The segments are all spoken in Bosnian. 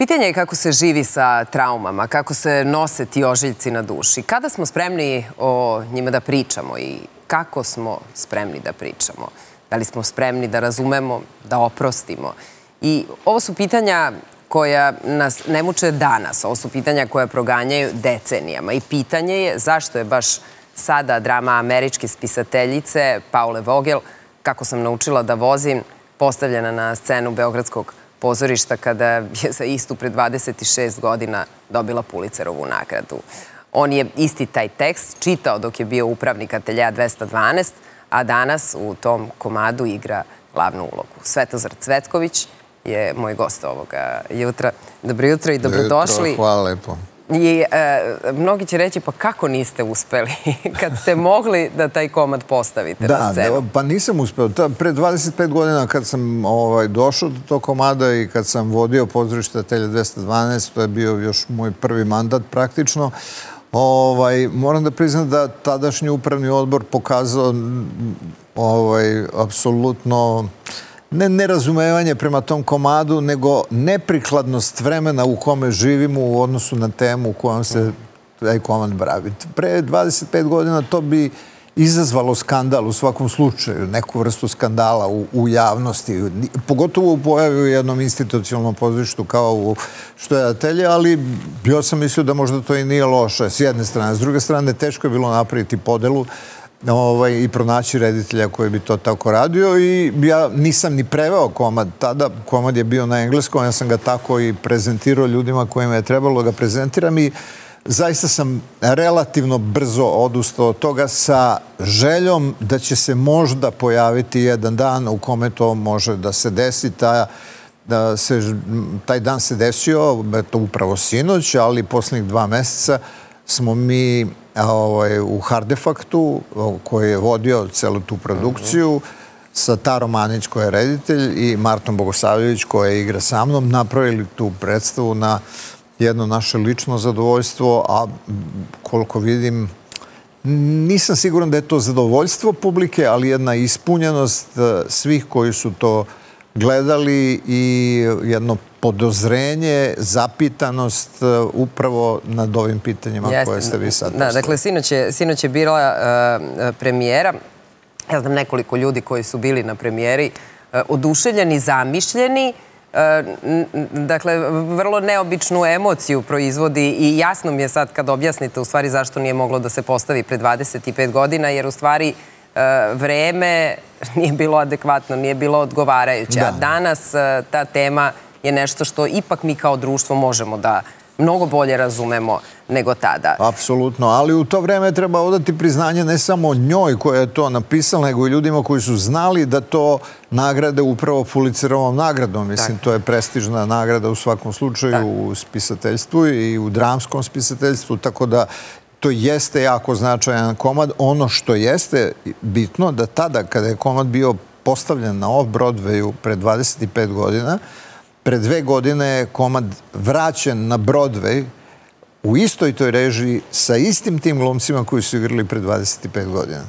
Pitanje je kako se živi sa traumama, kako se nose ti ožiljci na duši. Kada smo spremni o njima da pričamo i kako smo spremni da pričamo? Da li smo spremni da razumemo, da oprostimo? I ovo su pitanja koja nas ne muče danas. Ovo su pitanja koja proganjaju decenijama. I pitanje je zašto je baš sada drama američke spisateljice Paule Vogel, kako sam naučila da vozim, postavljena na scenu Beogradskog pozorišta kada je za istu pred 26 godina dobila Pulicerovu nagradu. On je isti taj tekst čitao dok je bio upravnik atelja 212, a danas u tom komadu igra glavnu ulogu. Svetozar Cvetković je moj gost ovoga jutra. Dobro jutro i dobrodošli. Hvala lepo. I e, mnogi će reći, pa kako niste uspeli kad ste mogli da taj komad postavite na scenu? Da, pa nisam uspeo. Pre 25 godina kad sam ovaj, došao do tog komada i kad sam vodio pozorište Telje 212, to je bio još moj prvi mandat praktično, ovaj, moram da priznam da tadašnji upravni odbor pokazao ovaj, apsolutno ne nerazumevanje prema tom komadu, nego neprikladnost vremena u kome živimo u odnosu na temu u kojom se taj komad bravi. Pre 25 godina to bi izazvalo skandal u svakom slučaju, neku vrstu skandala u, javnosti, pogotovo u pojavi u jednom institucionalnom pozorištu kao u što je atelje, ali bio sam mislio da možda to i nije loše s jedne strane. S druge strane, teško je bilo napraviti podelu ovaj, i pronaći reditelja koji bi to tako radio i ja nisam ni preveo komad tada, komad je bio na engleskom, ja sam ga tako i prezentirao ljudima kojima je trebalo ga prezentiram i zaista sam relativno brzo odustao od toga sa željom da će se možda pojaviti jedan dan u kome to može da se desi, ta, da se, taj dan se desio, to upravo sinoć, ali posljednjih dva meseca smo mi ovaj, u Hardefaktu, koji je vodio celu tu produkciju, sa Taro Manić, koja je reditelj, i Martom Bogosavljević, koja igra sa mnom, napravili tu predstavu na jedno naše lično zadovoljstvo, a koliko vidim, nisam siguran da je to zadovoljstvo publike, ali jedna ispunjenost e, svih koji su to gledali i jedno podozrenje, zapitanost uh, upravo nad ovim pitanjima koje ste vi sad postavili. Dakle, sinoć je bila uh, premijera. Ja znam nekoliko ljudi koji su bili na premijeri uh, oduševljeni, zamišljeni. Dakle, vrlo neobičnu emociju proizvodi i jasno mi je sad kad objasnite u stvari zašto nije moglo da se postavi pre 25 godina, jer u stvari vreme nije bilo adekvatno, nije bilo odgovarajuće. A danas ta tema je nešto što ipak mi kao društvo možemo da mnogo bolje razumemo nego tada. Apsolutno, ali u to vreme treba odati priznanje ne samo njoj koja je to napisala, nego i ljudima koji su znali da to nagrade upravo Pulicerovom nagradom. Mislim, to je prestižna nagrada u svakom slučaju u spisateljstvu i u dramskom spisateljstvu, tako da to jeste jako značajan komad. Ono što jeste bitno, da tada kada je komad bio postavljen na off-Broadwayu pred 25 godina, pre dve godine je komad vraćen na Broadway u istoj toj režiji sa istim tim glumcima koji su igrali pre 25 godina.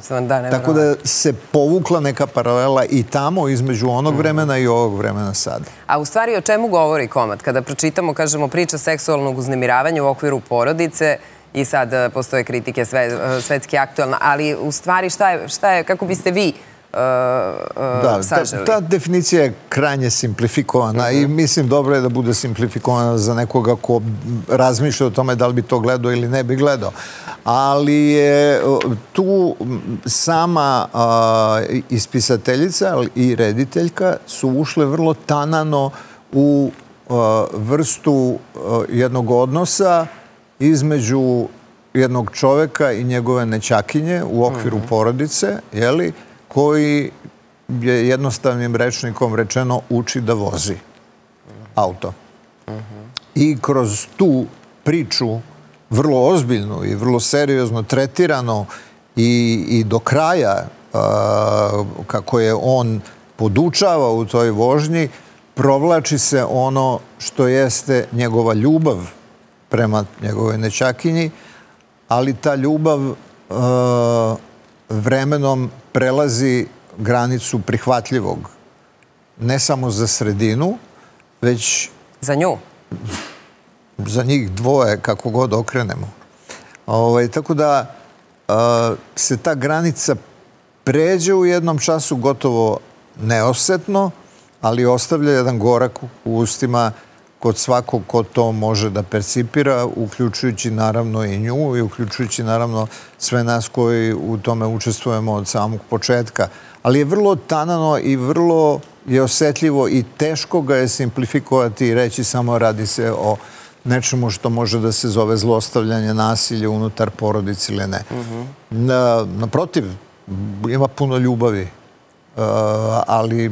Tako da se povukla neka paralela i tamo između onog vremena i ovog vremena sada. A u stvari o čemu govori komad? Kada pročitamo, kažemo, priča seksualnog uznemiravanja u okviru porodice i sad eh, postoje kritike eh, svetski aktualna, ali u stvari šta je, kako biste vi saželi. Ta definicija je krajnje simplifikovana i mislim dobro je da bude simplifikovana za nekoga ko razmišlja o tome da li bi to gledao ili ne bi gledao. Ali je tu sama ispisateljica i rediteljka su ušle vrlo tanano u vrstu jednog odnosa između jednog čoveka i njegove nečakinje u okviru mhm. porodice, jeli, koji je jednostavnim rečnikom rečeno uči da vozi auto. I kroz tu priču, vrlo ozbiljnu i vrlo seriozno tretirano i do kraja kako je on podučava u toj vožnji, provlači se ono što jeste njegova ljubav prema njegove nečakinji, ali ta ljubav vremenom prelazi granicu prihvatljivog. Ne samo za sredinu, već... Za nju? za njih dvoje kako god okrenemo. Ovaj, tako da se ta granica pređe u jednom času gotovo neosetno, ali ostavlja jedan gorak u ustima kod svakog ko to može da percipira, uključujući naravno i nju i uključujući naravno sve nas koji u tome učestvujemo od samog početka. Ali je vrlo tanano i vrlo je osetljivo i teško ga je simplifikovati i reći samo radi se o nečemu što može da se zove zlostavljanje nasilje unutar porodice ili ne. Naprotiv, ima puno ljubavi, uh, ali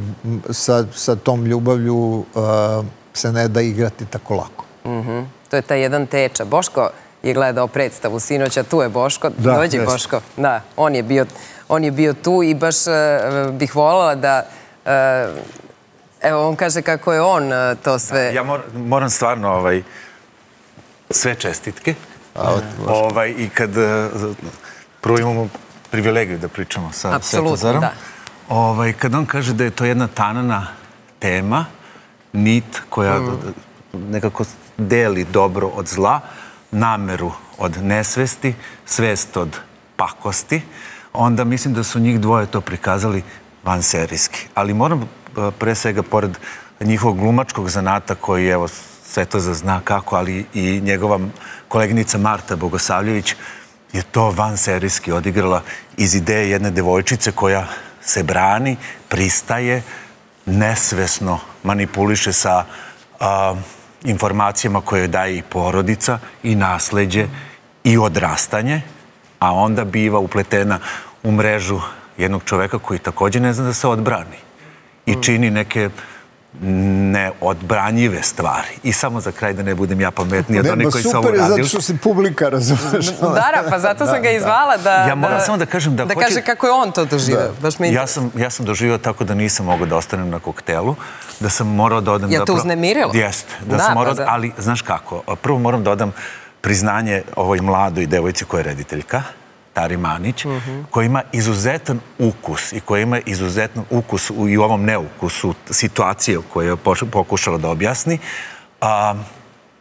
sa tom ljubavlju uh, se ne da igrati tako lako. Mhm. To je taj jedan teča. Boško je gledao predstavu sinoća, tu je Boško. Dođi Boško. Da, on je bio tu i baš uh, bih voljela da... Evo, on kaže kako je on to sve... Ja moram stvarno ovaj, sve čestitke. Ovaj, I kad prvo imamo privilegiju da pričamo sa Svetozarom. Ovaj, kad on kaže da je to jedna tanana tema, nit koja mm. nekako deli dobro od zla, nameru od nesvesti, svest od pakosti, onda mislim da su njih dvoje to prikazali vanserijski. Ali moram eh, pre svega, pored njihovog glumačkog zanata koji, evo, sve to zna kako, ali i njegova koleginica Marta Bogosavljević, je to vanserijski odigrala iz ideje jedne devojčice koja se brani, pristaje, nesvesno manipuliše sa informacijama koje daje i porodica, i nasledđe, i odrastanje, a onda biva upletena u mrežu jednog čoveka koji također ne zna da se odbrani i čini neke neodbranjive stvari. I samo za kraj da ne budem ja pametniji od onih koji su ovo radili. Super je zato što si publika, razumeš. Dara, pa zato sam ga izvala da... Ja moram samo da kažem da... Da kaže kako je on to doživio. Ja sam doživio tako da nisam mogao da ostanem na koktelu, da sam morao da odam... Je to uznemirilo? Jeste. Pa ali, znaš kako, prvo moram da odam priznanje ovoj mladoj devojci koja je rediteljka, Tari Manić, koji ima izuzetan ukus i koji ima izuzetan ukus i u ovom neukusu situacije koje je pokušala da objasni,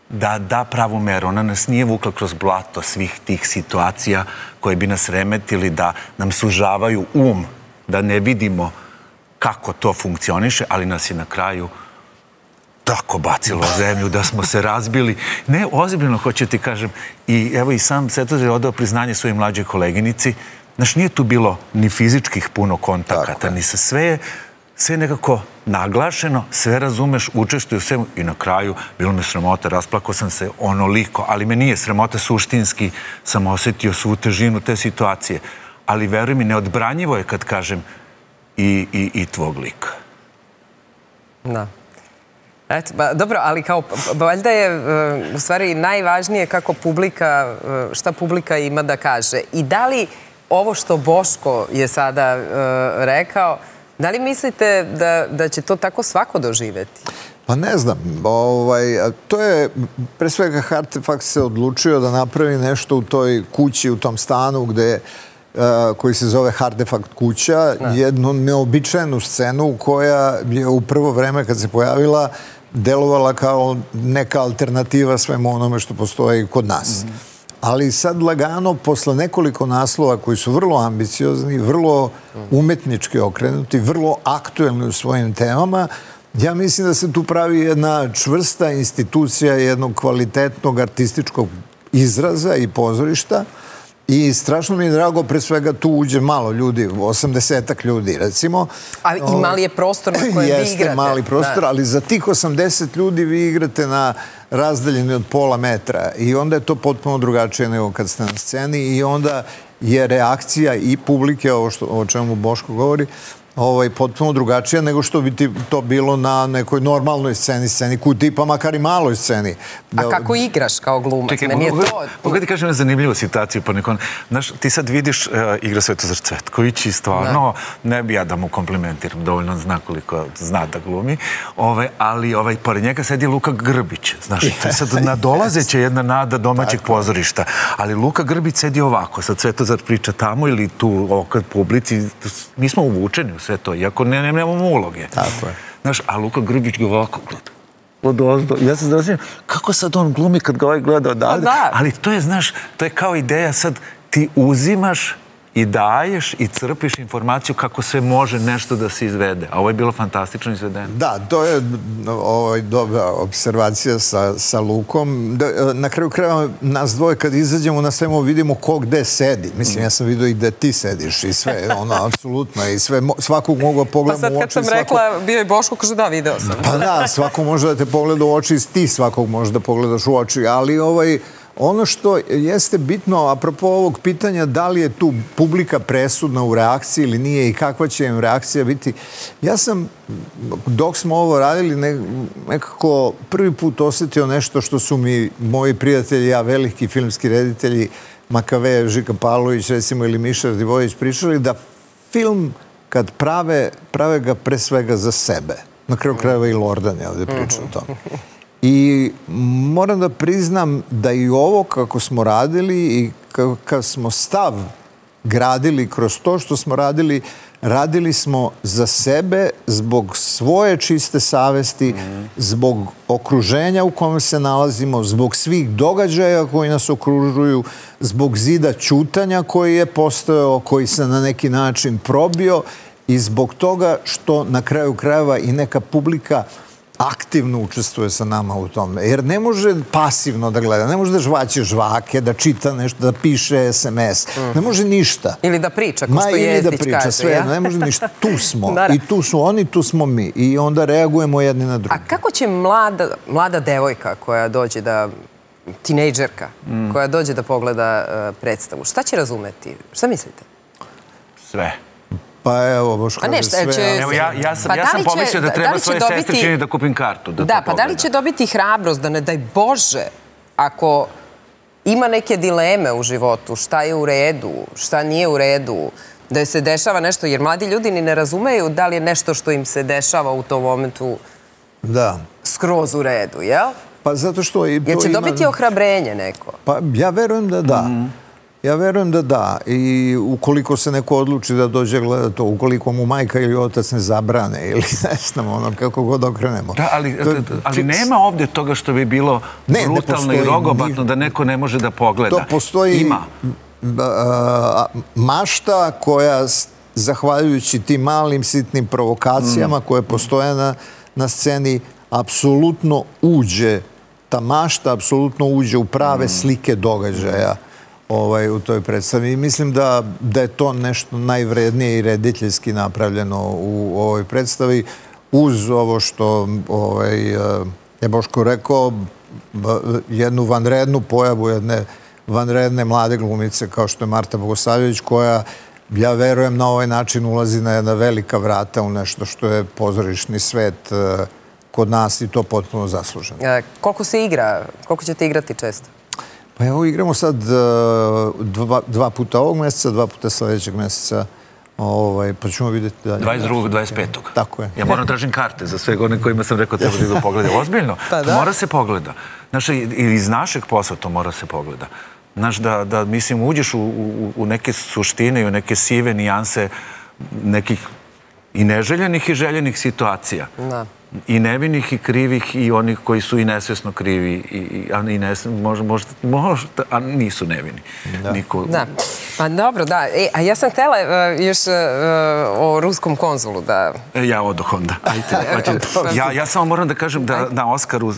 da da pravu meru. Ona nas nije vukla kroz blato svih tih situacija koje bi nas remetili da nam sužavaju um, da ne vidimo kako to funkcioniše, ali nas je na kraju tako bacilo zemlju da smo se razbili. Ne, ozbiljno hoću ti kažem. I evo i sam Svetoz je odao priznanje svojoj mlađoj koleginici. Znaš, nije tu bilo ni fizičkih puno kontakata, ni sa sve sve nekako naglašeno, sve razumeš, učeštuju sve i na kraju bilo me sramota, rasplako sam se onoliko, ali me nije sramota suštinski, sam osjetio svu težinu te situacije. Ali veruj mi, neodbranjivo je kad kažem i, i, i tvog lika. Da. Eto, ba, dobro, ali kao, valjda je uh, u stvari najvažnije kako publika, uh, šta publika ima da kaže. I da li ovo što Boško je sada uh, rekao, da li mislite da, da će to tako svako doživeti? Pa ne znam. Ovaj, to je, pre svega, Hartefakt se odlučio da napravi nešto u toj kući, u tom stanu gde je koji se zove Hardefakt kuća, jednu neobičajnu scenu koja je u prvo vreme kad se pojavila delovala kao neka alternativa svemu onome što postoji kod nas. Ali sad lagano, posle nekoliko naslova koji su vrlo ambiciozni, vrlo umetnički okrenuti, vrlo aktuelni u svojim temama, ja mislim da se tu pravi jedna čvrsta institucija jednog kvalitetnog artističkog izraza i pozorišta, I strašno mi je drago, pre svega tu uđe malo ljudi, 80-ak ljudi recimo. A i mali je prostor na kojem vi igrate. Jeste mali prostor, ali za tih 80 ljudi vi igrate na razdaljeni od pola metra i onda je to potpuno drugačije nego kad ste na sceni i onda je reakcija i publike, ovo o čemu Boško govori, ovaj, potpuno drugačija nego što bi ti to bilo na nekoj normalnoj sceni, sceni koju tipa makar i maloj sceni. A kako igraš kao glumac? Čekaj, Meni je to... Pogledaj, kažem na zanimljivu situaciju. Ponekon. Znaš, ti sad vidiš uh, igra Svetozar Cvetković i stvarno ne bi ja da mu komplimentiram, dovoljno zna koliko zna da glumi, ovaj, ali ovaj, pored njega sedi Luka Grbić. Znaš, to je sad nadolazeća jedna nada domaćeg pozorišta. Ali Luka Grbić sedi ovako, sad Svetozar priča tamo ili tu okad publici. Mi smo uvučeni u sve to, iako ne, nemamo uloge. Tako je. Znaš, a Luka Grbić ga ovako gleda. od ozdo. Ja se zrazim, kako sad on glumi kad ga ovaj gleda odavde? Pa. Ali to je, znaš, to je kao ideja sad, ti uzimaš i daješ i crpiš informaciju kako sve može nešto da se izvede. A ovo je bilo fantastično izvedeno. Da, to je ovaj, dobra observacija sa, sa Lukom. Da, na kraju kraja nas dvoje kad izađemo na svemu vidimo ko gde sedi. Mislim, ja sam vidio i gde ti sediš i sve, ono, apsolutno. I sve, svakog mogu pogledati u oči. Pa sad kad sam rekla, bio je Boško, kaže da, video sam. Pa da, svako može da te pogleda u oči, ti svakog može da pogledaš u oči, ali ovaj, Ono što jeste bitno, apropo ovog pitanja, da li je tu publika presudna u reakciji ili nije i kakva će im reakcija biti, ja sam, dok smo ovo radili, nekako prvi put osjetio nešto što su mi moji prijatelji, ja veliki filmski reditelji, Makave, Žika Pavlović, recimo, ili Miša Divojić, pričali da film, kad prave, prave ga pre svega za sebe. Na kraju krajeva i Lordan je ovdje pričao o tome. Mhm. I moram da priznam da i ovo kako smo radili i kako smo stav gradili kroz to što smo radili, radili smo za sebe zbog svoje čiste savesti, zbog okruženja u kome se nalazimo, zbog svih događaja koji nas okružuju, zbog zida čutanja koji je postojao, koji se na neki način probio i zbog toga što na kraju krajeva i neka publika aktivno učestvuje sa nama u tome. Jer ne može pasivno da gleda, ne može da žvaće žvake, da čita nešto, da piše SMS. Ne može ništa. Ili da priča, ko što Jezdić kaže. Ili da priča, sve. Ne može ništa. Tu smo. I tu su oni, tu smo mi. I onda reagujemo jedni na drugi. A kako će mlada, mlada devojka koja dođe da tinejdžerka, koja dođe da pogleda uh, predstavu, šta će razumeti? Šta mislite? Sve. Pa evo, Boško, pa ne, sve... Će... Evo, ja, ja sam, pa ja sam pomislio da treba da svoje dobiti... sestre čini da kupim kartu. Da, da pa da li će dobiti hrabrost da ne daj Bože ako ima neke dileme u životu, šta je u redu, šta nije u redu, da se dešava nešto, jer mladi ljudi ni ne razumeju da li je nešto što im se dešava u tom momentu da. skroz u redu, jel? Pa zato što... I jer će dobiti ohrabrenje neko? Pa ja verujem da da. Mm Ja verujem da da. I ukoliko se neko odluči da dođe gleda to, ukoliko mu majka ili otac ne zabrane ili ne znam, ono, kako god okrenemo. Da, ali, ali nema ovdje toga što bi bilo brutalno i rogobatno da neko ne može da pogleda. To postoji Ima. mašta koja, zahvaljujući tim malim sitnim provokacijama mm. koje postoje na, na sceni, apsolutno uđe, ta mašta apsolutno uđe u prave mm. slike događaja. Ovaj, u toj predstavi. I mislim da, da je to nešto najvrednije i rediteljski napravljeno u ovoj predstavi. Uz ovo što ovaj, eh, je Boško rekao, jednu vanrednu pojavu, jedne vanredne mlade glumice kao što je Marta Bogosavljević, koja, ja verujem, na ovaj način ulazi na jedna velika vrata u nešto što je pozorišni svet eh, kod nas i to potpuno zasluženo. Eh, koliko se igra? Koliko ćete igrati često? Pa evo igramo sad e, dva puta ovog mjeseca, dva puta sljedećeg mjeseca. Ovaj, pa ćemo vidjeti dalje. 22. 25. Tako je. Ja moram tražim karte za sve one kojima sam rekao treba da idu pogleda. Ozbiljno, pa to mora se pogleda. Znaš, iz našeg posla to mora se pogleda. Znaš, da, da mislim, uđeš u, u, u neke suštine i u neke sive nijanse nekih i neželjenih i željenih situacija. Da i nevinih i krivih i onih koji su i nesvjesno krivi i, a, i nesvjesno, možda, možda, možda, a nisu nevini. Da. Niko... da. Pa dobro, da. E, a ja sam htjela uh, još uh, o ruskom konzulu da... E, ja odoh onda. Ja, ja samo moram da kažem da na Oskaru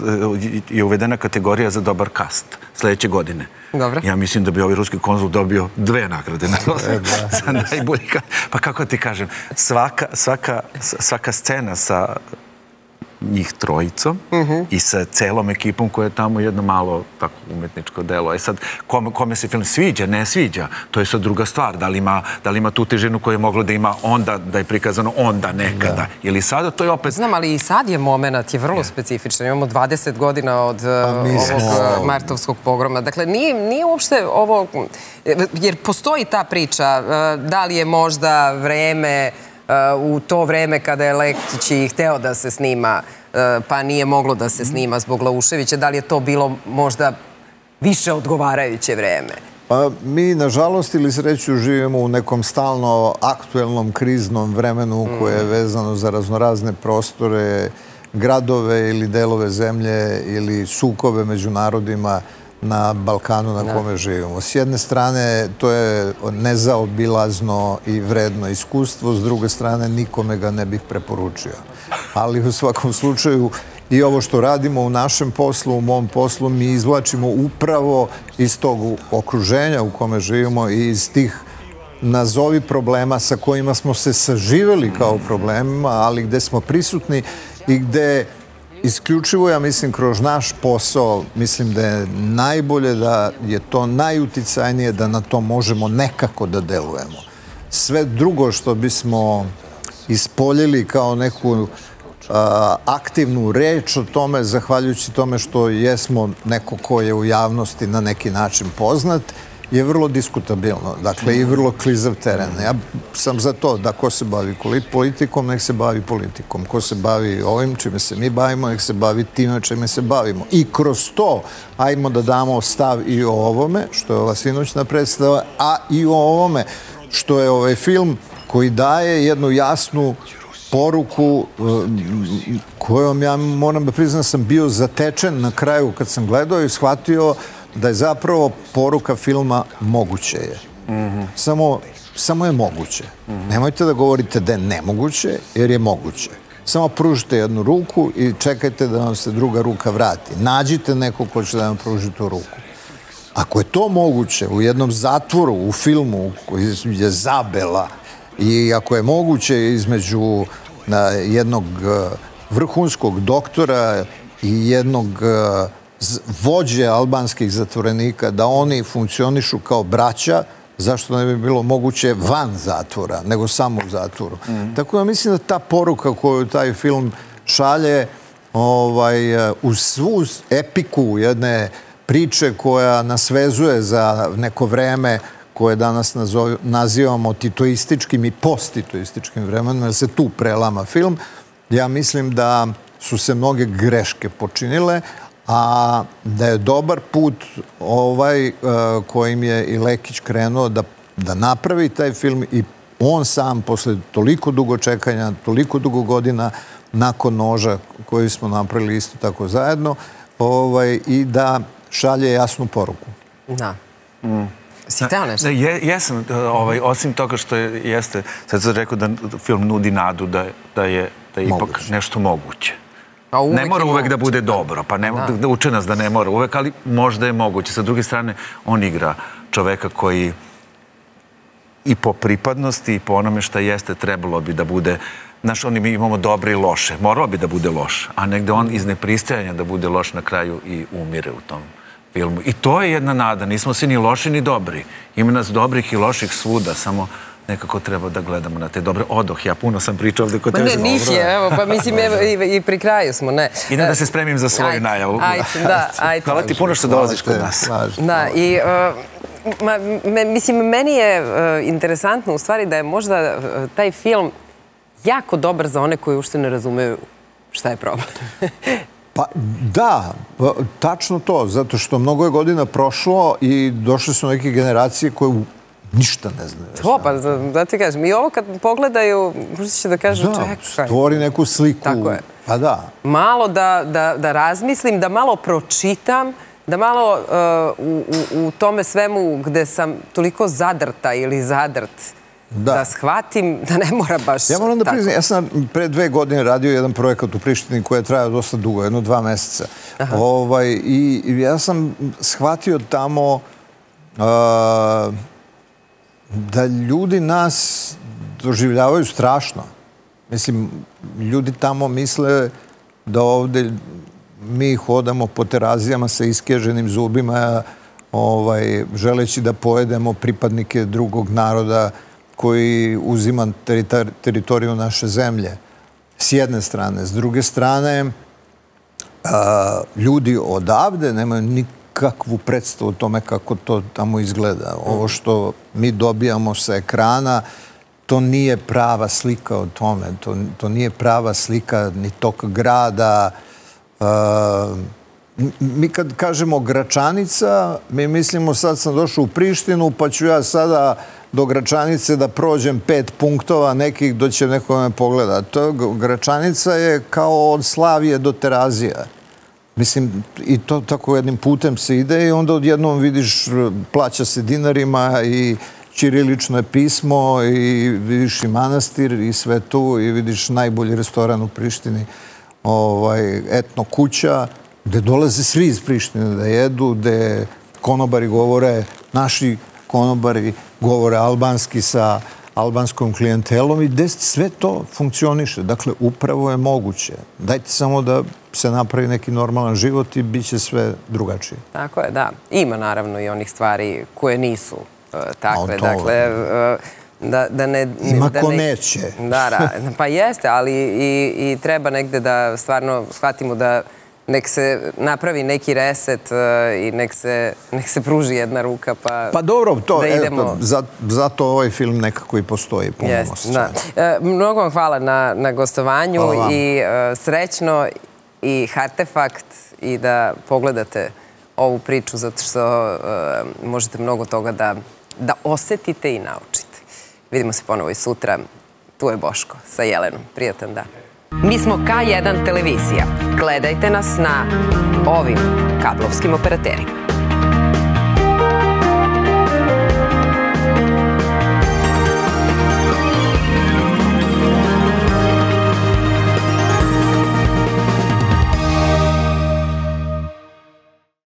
je uvedena kategorija za dobar kast sljedeće godine. Dobro. Ja mislim da bi ovaj ruski konzul dobio dve nagrade na e, za najbolji kast. Pa kako ti kažem, svaka, svaka, svaka scena sa njih trojicom i sa celom ekipom koja je tamo jedno malo tako umetničko delo. E sad, kome, kome se film sviđa, ne sviđa, to je sad druga stvar. Da li ima, da li ima tu težinu koju je moglo da ima onda, da je prikazano onda nekada. Da. Ili sada, to je opet... Znam, ali i sad je moment, je vrlo specifičan. Imamo 20 godina od pa, uh, ovog smo... Uh, martovskog pogroma. Dakle, nije, nije uopšte ovo... Jer postoji ta priča, uh, da li je možda vreme u to vreme kada je Lektić i hteo da se snima, e, pa nije moglo da se snima zbog Lauševića, da li je to bilo možda više odgovarajuće vreme? Pa mi, nažalost, ili sreću, živimo u nekom stalno aktuelnom kriznom vremenu koje je vezano za raznorazne prostore, gradove ili delove zemlje ili sukove među narodima na Balkanu na kome živimo. S jedne strane, to je nezaobilazno i vredno iskustvo, s druge strane, nikome ga ne bih preporučio. Ali u svakom slučaju, i ovo što radimo u našem poslu, u mom poslu, mi izvlačimo upravo iz tog okruženja u kome živimo i iz tih nazovi problema sa kojima smo se saživeli kao problemima, ali gde smo prisutni i gde isključivo, ja mislim, kroz naš posao, mislim da je najbolje da je to najuticajnije da na to možemo nekako da delujemo. Sve drugo što bismo ispoljili kao neku aktivnu reč o tome, zahvaljujući tome što jesmo neko ko je u javnosti na neki način poznat, je vrlo diskutabilno, dakle i vrlo klizav teren. Ja sam za to da ko se bavi politikom, nek se bavi politikom. Ko se bavi ovim čime se mi bavimo, nek se bavi time čime se bavimo. I kroz to, ajmo da damo stav i o ovome, što je ova sinoćna predstava, a i o ovome, što je ovaj film koji daje jednu jasnu poruku eh, kojom ja moram da priznam sam bio zatečen na kraju kad sam gledao i shvatio da je zapravo poruka filma moguće je. Samo, samo je moguće. Nemojte da govorite da je nemoguće, jer je moguće. Samo pružite jednu ruku i čekajte da vam se druga ruka vrati. Nađite neko ko će da vam pruži tu ruku. Ako je to moguće u jednom zatvoru, u filmu koji je zabela i ako je moguće između jednog eh, vrhunskog doktora i jednog uh, vođe albanskih zatvorenika, da oni funkcionišu kao braća, zašto ne bi bilo moguće van zatvora, nego samo u zatvoru. Mm. Tako da mislim da ta poruka koju taj film šalje ovaj, u svu epiku jedne priče koja nas vezuje za neko vreme koje danas nazivamo titoističkim i posttitoističkim vremenom, jer se tu prelama film, ja mislim da su se mnoge greške počinile, a da je dobar put ovaj e, kojim je i Lekić krenuo da, da napravi taj film i on sam posle toliko dugo čekanja, toliko dugo godina nakon noža koji smo napravili isto tako zajedno ovaj, i da šalje jasnu poruku. Da. Mm. Si teo nešto? Je, jesam, ovaj, osim toga što je, jeste, sad sam rekao da film nudi nadu da, da je, da je ipak nešto moguće. Ne mora uvek da bude dobro, pa ne da uče nas da ne mora uvek, ali možda je moguće. Sa druge strane, on igra čoveka koji i po pripadnosti i po onome šta jeste trebalo bi da bude Znaš, oni mi imamo dobre i loše. Moralo bi da bude loš. A negde on iz nepristajanja da bude loš na kraju i umire u tom filmu. I to je jedna nada. Nismo svi ni loši ni dobri. Ima nas dobrih i loših svuda. Samo nekako treba da gledamo na te dobre odoh. Ja puno sam pričao ovdje kod tebe. Ne, nis je, evo, pa mislim, i pri kraju smo, ne. Idem da se spremim za svoju najavu. Ajde, da, ajde. Hvala ti puno što dolaziš kod nas. Da, i... Ma, me, mislim, meni je uh, interesantno u stvari da je možda uh, taj film jako dobar za one koji ušte ne razumeju šta je problem. pa da, pa, tačno to, zato što mnogo je godina prošlo i došle su neke generacije koje ništa ne znaju. To, pa da ti kažem, i ovo kad pogledaju, možda će da kažu, da, čekaj. stvori neku sliku. Tako je. Pa da. Malo da, da, da razmislim, da malo pročitam, da malo uh, u, u, u tome svemu gde sam toliko zadrta ili zadrt, da. da shvatim da ne mora baš Ja moram da priznam, ja sam pre dve godine radio jedan projekat u Prištini koji je trajao dosta dugo, jedno dva meseca. Ovaj, i, I ja sam shvatio tamo uh, da ljudi nas doživljavaju strašno. Mislim, ljudi tamo misle da ovde mi hodamo po terazijama sa iskeženim zubima, ovaj, želeći da pojedemo pripadnike drugog naroda koji uzima teritoriju naše zemlje. S jedne strane. S druge strane, a, ljudi odavde nemaju nikakve kakvu predstavu o tome kako to tamo izgleda. Ovo što mi dobijamo sa ekrana, to nije prava slika o tome. To, to nije prava slika ni tog grada. Uh, mi kad kažemo Gračanica, mi mislimo sad sam došao u Prištinu, pa ću ja sada do Gračanice da prođem pet punktova nekih do će neko me. To Gračanica je kao od Slavije do Terazija. Mislim, i to tako jednim putem se ide i onda odjednom vidiš, plaća se dinarima i čirilično je pismo i vidiš i manastir i sve tu i vidiš najbolji restoran u Prištini, ovaj, etno kuća, gde dolaze svi iz Prištine da jedu, gde konobari govore, naši konobari govore albanski sa albanskom klijentelom i gde sve to funkcioniše. Dakle, upravo je moguće. Dajte samo da se napravi neki normalan život i bit će sve drugačije. Tako je, da. Ima naravno i onih stvari koje nisu e, takve. Dakle, e, da, da ne... Ima da ko neće. Da, da, pa jeste, ali i, i treba negde da stvarno shvatimo da nek se napravi neki reset e, i nek se, nek se pruži jedna ruka pa Pa dobro, to, eto, zato ovaj film nekako i postoji. Da. E, mnogo vam hvala na, na gostovanju i e, srećno i artefakt i da pogledate ovu priču zato što možete mnogo toga da, da osetite i naučite. Vidimo se ponovo i sutra. Tu je Boško sa Jelenom. Prijatan dan. Mi smo K1 televizija. Gledajte nas na ovim kablovskim operaterima.